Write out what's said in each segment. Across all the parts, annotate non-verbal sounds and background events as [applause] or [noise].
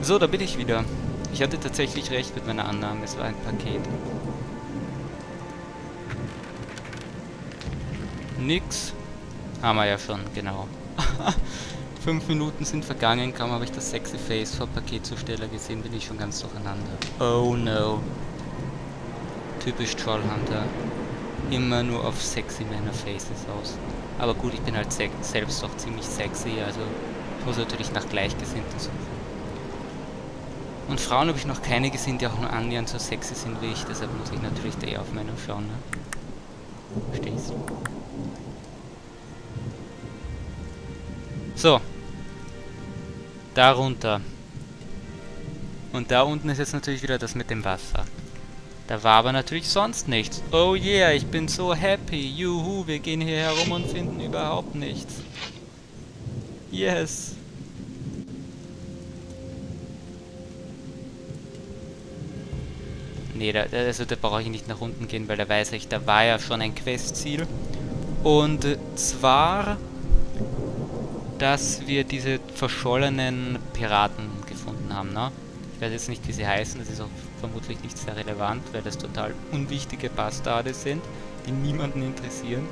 So, da bin ich wieder. Ich hatte tatsächlich recht mit meiner Annahme, es war ein Paket. Nix. Haben wir ja schon, genau. [laughs] Fünf Minuten sind vergangen, kaum habe ich das sexy Face vom Paketzusteller gesehen, bin ich schon ganz durcheinander. Oh no. Typisch Trollhunter. Immer nur auf sexy Männer Faces aus. Aber gut, ich bin halt se selbst auch ziemlich sexy, also ich muss natürlich nach Gleichgesinnten suchen. Und Frauen habe ich noch keine gesehen, die auch nur annähernd so sexy sind wie ich, deshalb muss ich natürlich da eher auf Männer schauen, ne? Verstehst du? So. Darunter. Und da unten ist jetzt natürlich wieder das mit dem Wasser. Da war aber natürlich sonst nichts. Oh yeah, ich bin so happy. Juhu, wir gehen hier herum und finden überhaupt nichts. Yes. Nee, da, also da brauche ich nicht nach unten gehen, weil da weiß ich, da war ja schon ein Questziel. Und zwar, dass wir diese verschollenen Piraten gefunden haben, ne? Ich weiß jetzt nicht, wie sie heißen, das ist auch vermutlich nicht sehr relevant, weil das total unwichtige Bastarde sind, die niemanden interessieren.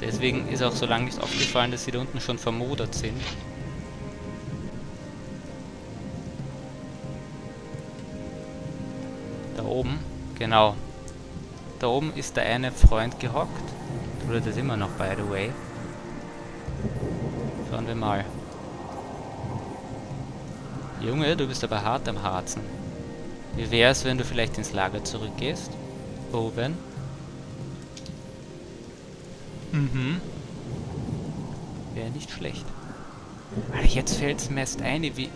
Deswegen ist auch so lange nicht aufgefallen, dass sie da unten schon vermodert sind. Da oben, genau. Da oben ist der eine Freund gehockt. Tut das immer noch, by the way. Schauen wir mal. Junge, du bist aber hart am Harzen. Wie wär's, wenn du vielleicht ins Lager zurückgehst? Oben. Mhm. Wäre nicht schlecht. Jetzt fällt's mir erst ein, wie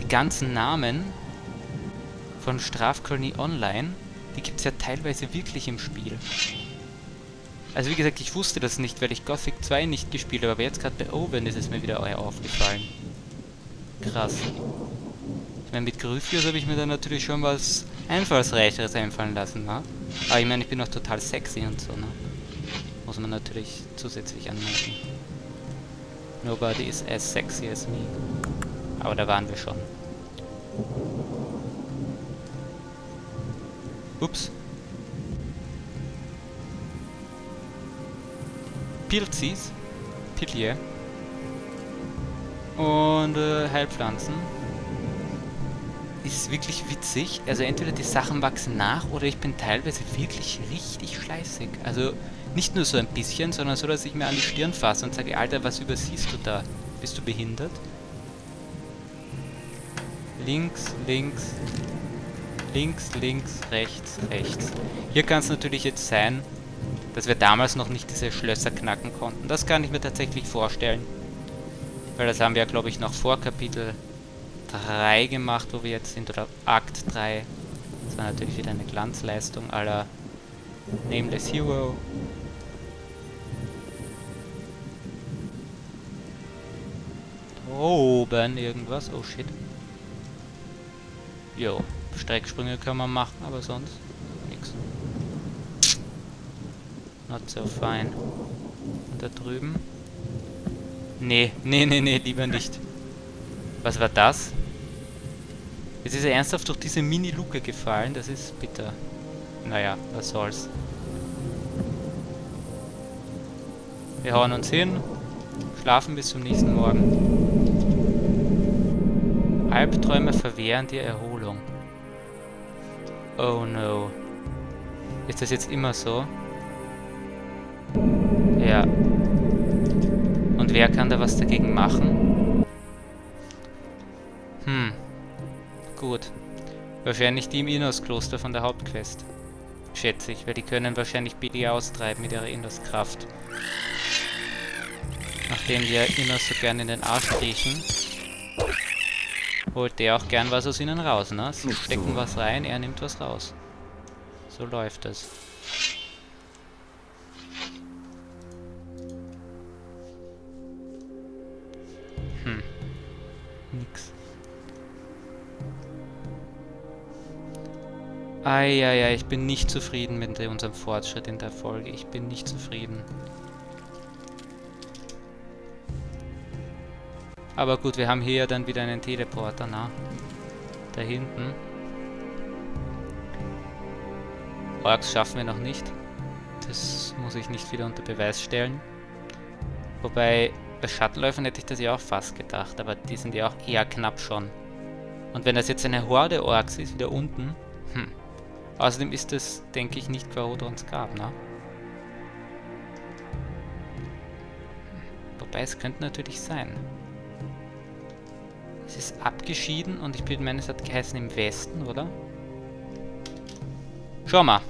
die ganzen Namen von Strafkolonie Online, die gibt's ja teilweise wirklich im Spiel. Also wie gesagt, ich wusste das nicht, weil ich Gothic 2 nicht gespielt habe, aber jetzt gerade bei Owen ist es mir wieder aufgefallen. Krass. Ich meine, mit Gryphius habe ich mir dann natürlich schon was Einfallsreicheres einfallen lassen, ne? Aber ich meine, ich bin auch total sexy und so, ne? Muss man natürlich zusätzlich anmerken. Nobody is as sexy as me. Aber da waren wir schon. Ups. Pilzis. Pilje und äh, Heilpflanzen. Ist wirklich witzig. Also entweder die Sachen wachsen nach oder ich bin teilweise wirklich richtig schleißig. Also nicht nur so ein bisschen, sondern so, dass ich mir an die Stirn fasse und sage, Alter, was übersiehst du da? Bist du behindert? Links, links, links, links, rechts, rechts. Hier kann es natürlich jetzt sein, dass wir damals noch nicht diese Schlösser knacken konnten. Das kann ich mir tatsächlich vorstellen. Weil das haben wir ja, glaube ich, noch vor Kapitel 3 gemacht, wo wir jetzt sind, oder Akt 3. Das war natürlich wieder eine Glanzleistung aller Nameless Hero. Oben irgendwas. Oh shit. Jo, Strecksprünge können wir machen, aber sonst nichts. Not so fine. Und da drüben. Nee, nee, nee, nee, lieber nicht. Was war das? Jetzt ist er ernsthaft durch diese Mini-Luke gefallen, das ist bitter. Naja, was soll's. Wir hauen uns hin, schlafen bis zum nächsten Morgen. Albträume verwehren dir Erholung. Oh no. Ist das jetzt immer so? Ja. Und wer kann da was dagegen machen? Hm. Gut. Wahrscheinlich die im Innos-Kloster von der Hauptquest. Schätze ich, weil die können wahrscheinlich Billy austreiben mit ihrer Innos-Kraft. Nachdem ja Innos so gern in den Arsch kriechen, holt der auch gern was aus ihnen raus, ne? Sie stecken was rein, er nimmt was raus. So läuft es. nix. Eieiei, ich bin nicht zufrieden mit unserem Fortschritt in der Folge. Ich bin nicht zufrieden. Aber gut, wir haben hier ja dann wieder einen Teleporter, na? Da hinten. Orks schaffen wir noch nicht. Das muss ich nicht wieder unter Beweis stellen. Wobei, bei Shuttleläufern hätte ich das ja auch fast gedacht, aber die sind ja auch eher knapp schon. Und wenn das jetzt eine Horde Orks ist, wieder unten, hm. Außerdem ist das, denke ich, nicht Quarodrons Grab, ne? Wobei, es könnte natürlich sein. Ist abgeschieden und ich bin meine, es hat geheißen im Westen, oder? Schau mal.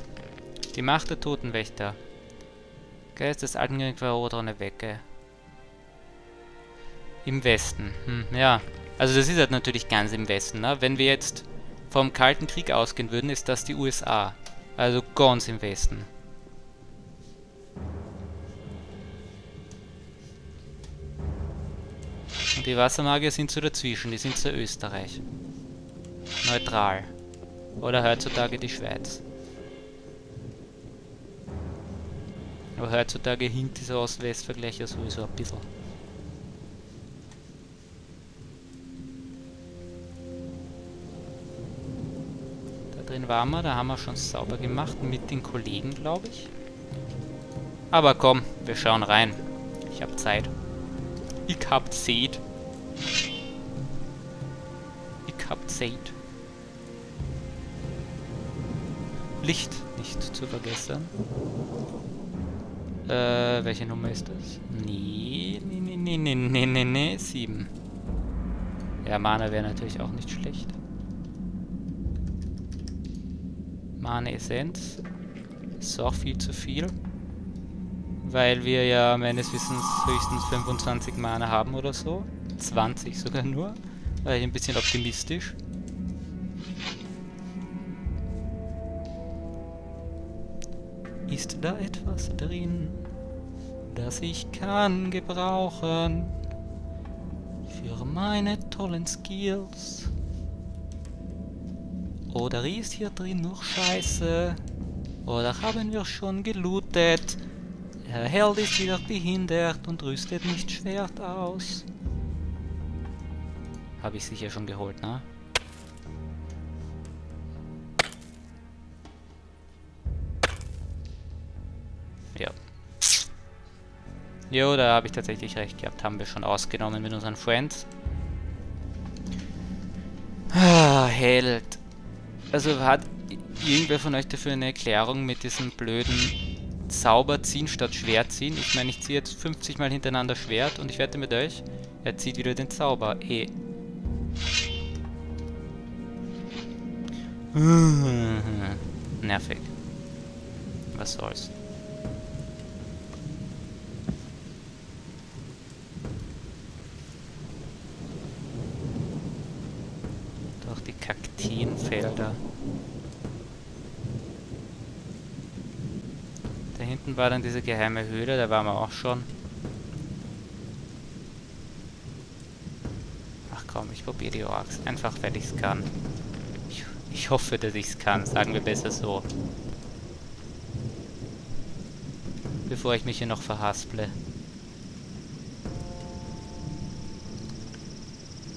Die Macht der Totenwächter. Geist des alten Quarodron Wecke. Im Westen. Hm, ja. Also das ist halt natürlich ganz im Westen, ne? Wenn wir jetzt vom Kalten Krieg ausgehen würden, ist das die USA. Also ganz im Westen. Die Wassermagier sind so dazwischen, die sind so Österreich. Neutral. Oder heutzutage die Schweiz. Aber heutzutage hinkt dieser Ost-West-Vergleich ja sowieso ein bisschen. Da drin waren wir, da haben wir schon sauber gemacht mit den Kollegen, glaube ich. Aber komm, wir schauen rein. Ich habe Zeit. Ich hab Zeit. Zeit. Licht nicht zu vergessen. Äh, welche Nummer ist das? Nee, nee, nee, nee, nee, nee, nee, nee, 7. Ja, Mana wäre natürlich auch nicht schlecht. Mana Essenz. Ist auch viel zu viel. Weil wir ja meines Wissens höchstens 25 Mana haben oder so. 20 sogar nur. War ich ein bisschen optimistisch. Ist da etwas drin, das ich kann gebrauchen für meine tollen Skills? Oder ist hier drin noch Scheiße? Oder haben wir schon gelootet? Herr Held ist wieder behindert und rüstet nicht Schwert aus. Habe ich sicher schon geholt, ne? Ja. Jo, da habe ich tatsächlich recht gehabt. Haben wir schon ausgenommen mit unseren Friends. Ah, Held. Also hat irgendwer von euch dafür eine Erklärung mit diesem blöden Zauber ziehen statt Schwert ziehen? Ich meine, ich ziehe jetzt 50 Mal hintereinander Schwert und ich wette mit euch, er zieht wieder den Zauber. Eh. [laughs] Nervig. Was soll's. Kaktienfelder. Da hinten war dann diese geheime Höhle, da waren wir auch schon. Ach komm, ich probiere die Orks. Einfach, weil ich es kann. Ich, ich hoffe, dass ich es kann, sagen wir besser so. Bevor ich mich hier noch verhasple.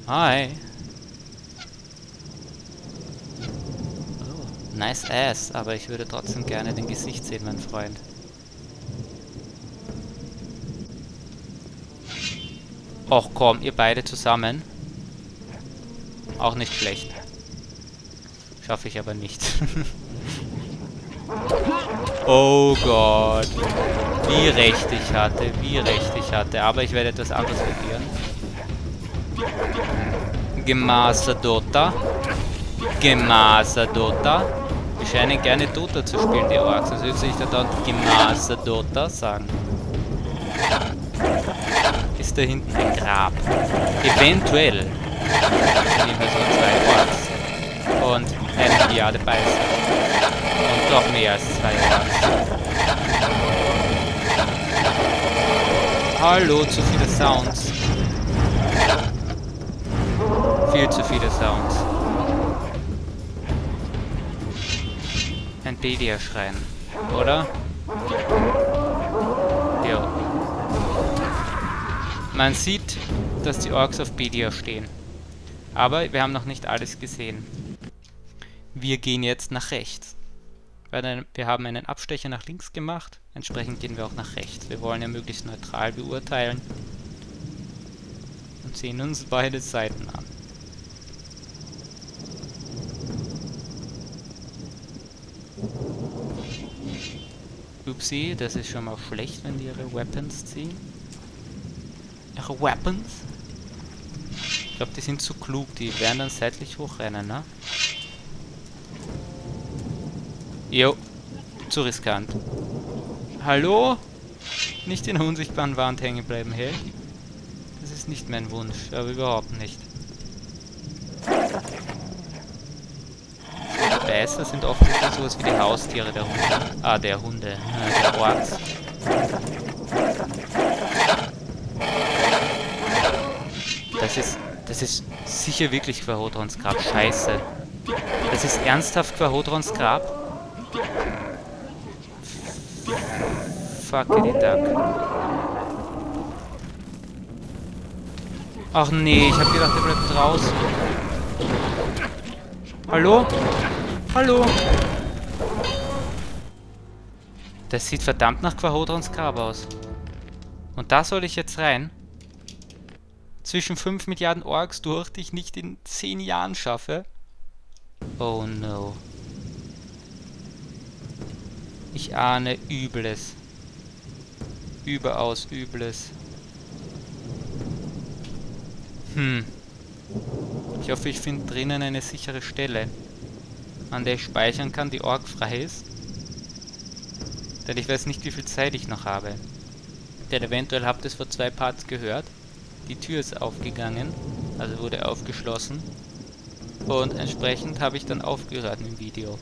Hi. Oh, nice ass, aber ich würde trotzdem gerne den Gesicht sehen, mein Freund. Och komm, ihr beide zusammen. Auch nicht schlecht. Schaffe ich aber nicht. [laughs] oh Gott. Wie recht ich hatte, wie recht ich hatte. Aber ich werde etwas anderes probieren. Gemasa Dota. Gemasa Dota. Scheinen gerne Dota zu spielen, die Orks. Also jetzt ich da dort Gemasa Dota sagen. Ist da hinten ein Grab. Eventuell. Nehmen wir so zwei Orks. Und eine Milliarde Beißen. Und doch mehr als zwei Orks. Hallo, zu viele Sounds. Viel zu viele Sounds. Ein Delia-Schrein, oder? Jo. Man sieht, dass die Orks auf Bedia stehen. Aber wir haben noch nicht alles gesehen. Wir gehen jetzt nach rechts. Wir haben einen Abstecher nach links gemacht, entsprechend gehen wir auch nach rechts. Wir wollen ja möglichst neutral beurteilen und sehen uns beide Seiten an. Upsi, das ist schon mal schlecht, wenn die ihre Weapons ziehen. Ihre Weapons? Ich glaube, die sind zu klug, die werden dann seitlich hochrennen, ne? Jo, zu riskant. Hallo? Nicht in der unsichtbaren Wand hängen bleiben, hey? Das ist nicht mein Wunsch, aber überhaupt nicht. Beißer sind offensichtlich sowas wie die Haustiere der Hunde. Ah, der Hunde. Ja, der Orks. Das ist... Das ist sicher wirklich Quahotrons Grab. Scheiße. Das ist ernsthaft Quahotrons Grab? Fuckity duck. Ach nee, ich hab gedacht, er bleibt draußen. Hallo? Hallo? Das sieht verdammt nach Quahodrons Grab aus. Und da soll ich jetzt rein? Zwischen 5 Milliarden Orks durch, die ich nicht in 10 Jahren schaffe? Oh no. Ich ahne Übles. Überaus Übles. Hm. Ich hoffe, ich finde drinnen eine sichere Stelle an der ich speichern kann, die org frei ist. Denn ich weiß nicht, wie viel Zeit ich noch habe. Denn eventuell habt ihr es vor zwei Parts gehört. Die Tür ist aufgegangen, also wurde aufgeschlossen. Und entsprechend habe ich dann aufgehört im Video.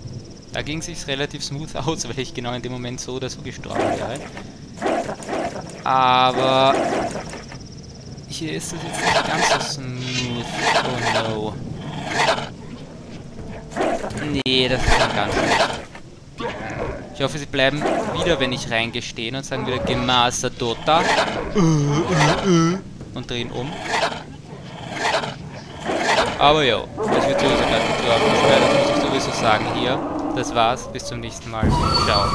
Da ging es sich relativ smooth [laughs] aus, weil ich genau in dem Moment so oder so gestorben wäre. Aber hier ist es jetzt nicht ganz so smooth. Oh no. Nee, das ist ganz schlecht. Ich hoffe, sie bleiben wieder, wenn ich reingestehen und sagen wieder Gemasa Dota. Und drehen um. Aber ja, es wird sowieso gleich gestorben. Das muss ich sowieso sagen hier. Das war's, bis zum nächsten Mal. Ciao.